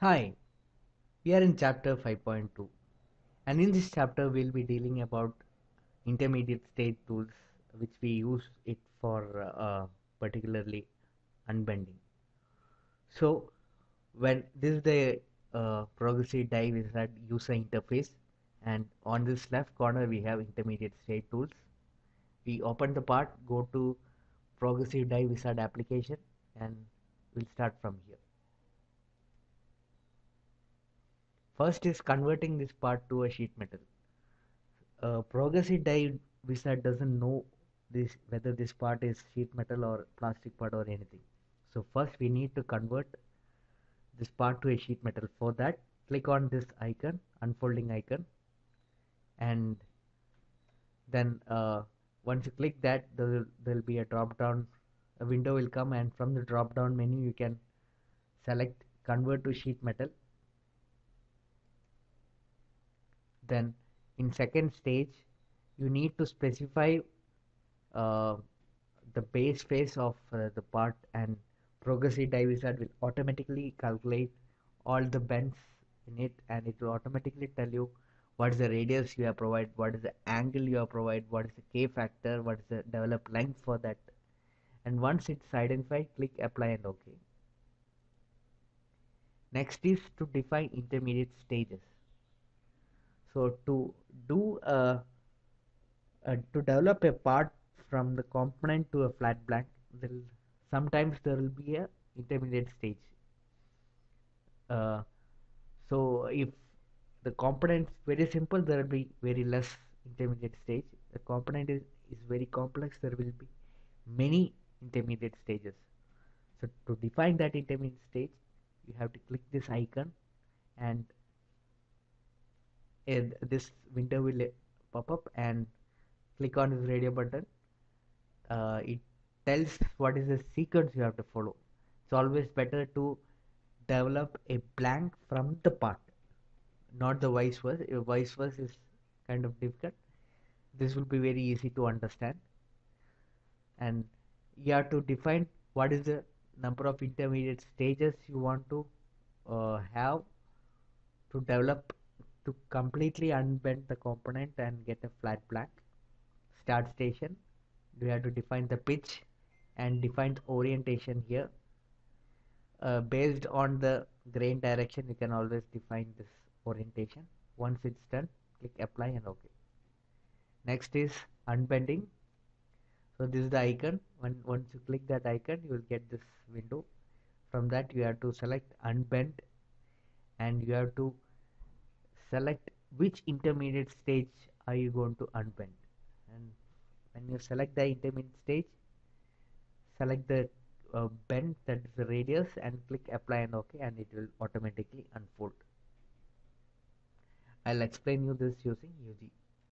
Hi, we are in chapter 5.2 and in this chapter we'll be dealing about intermediate stage tools which we use it for uh, particularly unbending. So when this is the uh, progressive die wizard user interface and on this left corner we have intermediate stage tools. We open the part, go to progressive die wizard application and we'll start from here. First is converting this part to a sheet metal. Progressive die wizard doesn't know this whether this part is sheet metal or plastic part or anything. So first we need to convert this part to a sheet metal. For that click on this icon, unfolding icon and then uh, once you click that there will be a drop down a window will come and from the drop down menu you can select convert to sheet metal then in second stage you need to specify uh, the base phase of uh, the part and progressive die wizard will automatically calculate all the bends in it and it will automatically tell you what is the radius you have provided what is the angle you have provided what is the k factor what is the developed length for that. And once it's identified click apply and ok next is to define intermediate stages so to do a, to develop a part from the component to a flat blank, there sometimes there will be a intermediate stage. Uh, so if the component is very simple, there will be very less intermediate stage. The component is, is very complex, there will be many intermediate stages. So to define that intermediate stage, you have to click this icon and this window will pop up and click on this radio button. Uh, it tells what is the sequence you have to follow. It's always better to develop a blank from the part not the vice versa. Vice versa is kind of difficult. This will be very easy to understand. And you have to define what is the number of intermediate stages you want to uh, have to develop to completely unbend the component and get a flat blank start station. We have to define the pitch and define the orientation here. Uh, based on the grain direction you can always define this orientation. Once it's done click apply and ok next is unbending. So this is the icon. When once you click that icon you will get this window. From that you have to select unbend and you have to select which intermediate stage are you going to unbend and when you select the intermediate stage select the uh, bend that is the radius and click apply and ok and it will automatically unfold. I'll explain you this using UG